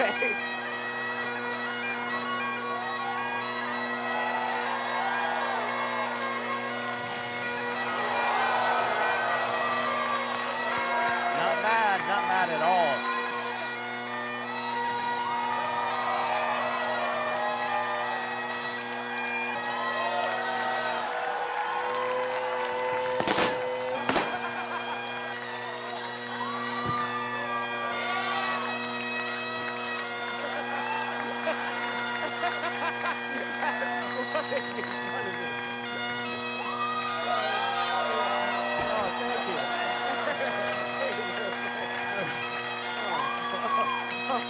Okay.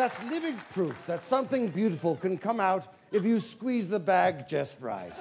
That's living proof that something beautiful can come out if you squeeze the bag just right.